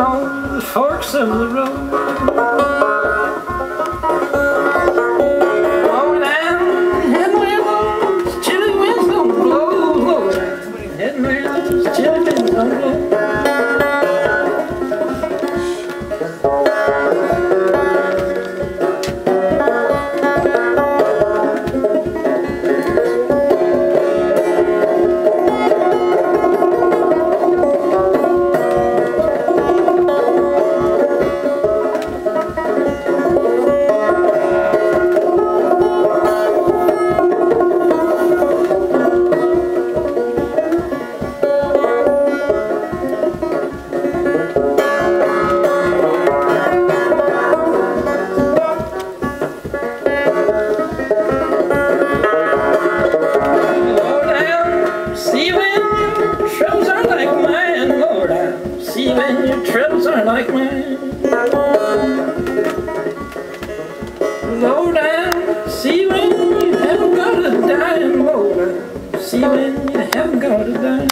on the forks of the road. You in heaven go to die.